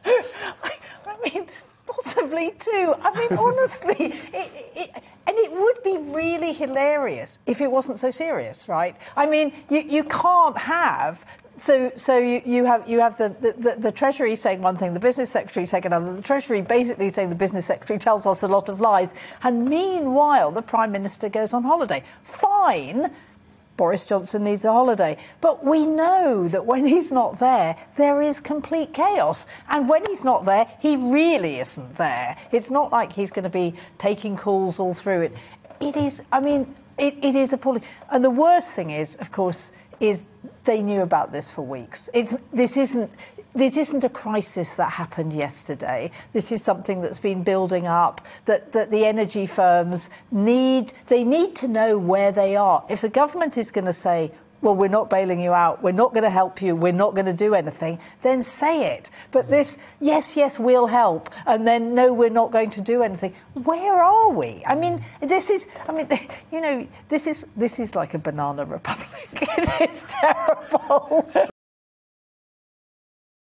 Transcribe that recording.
I mean, possibly two. I mean, honestly, it, it, and it would be really hilarious if it wasn't so serious, right? I mean, you, you can't have so, so you, you have you have the, the, the, Treasury saying one thing, the Business Secretary saying another. The Treasury basically saying the Business Secretary tells us a lot of lies, and meanwhile the Prime Minister goes on holiday. Fine, Boris Johnson needs a holiday. But we know that when he's not there, there is complete chaos. And when he's not there, he really isn't there. It's not like he's going to be taking calls all through it. It is, I mean, it, it is appalling. And the worst thing is, of course, is they knew about this for weeks. It's, this isn't this isn't a crisis that happened yesterday. This is something that's been building up that, that the energy firms need, they need to know where they are. If the government is going to say, well, we're not bailing you out, we're not going to help you, we're not going to do anything, then say it. But this, yes, yes, we'll help, and then no, we're not going to do anything. Where are we? I mean, this is, I mean, you know, this is this is like a banana republic. it is terrible.